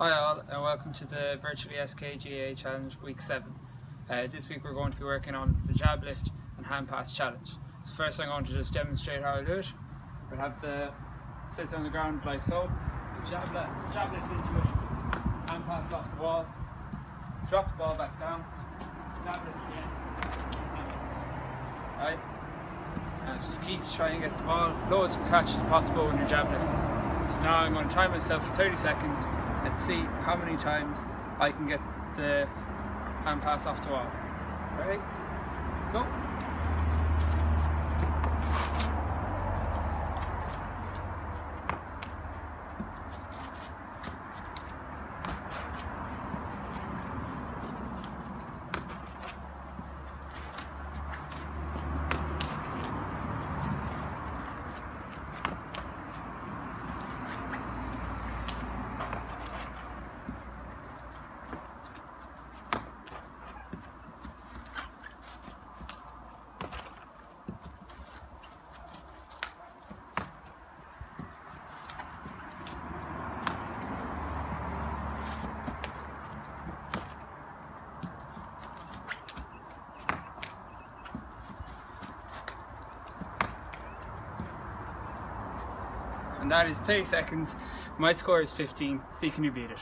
Hi all and welcome to the Virtually SKGAA Challenge Week 7. Uh, this week we're going to be working on the jab lift and hand pass challenge. So first I'm going to just demonstrate how I do it. We'll have the sit on the ground like so, jab, lift, jab lift into it, hand pass off the wall, drop the ball back down, jab lift again, hand pass. Right? And it's just key to try and get the ball low as catch as possible when you're jab lifting. So now I'm going to time myself for 30 seconds and see how many times I can get the hand pass off the wall. Ready? Let's go. And that is 30 seconds. My score is 15. See can you beat it?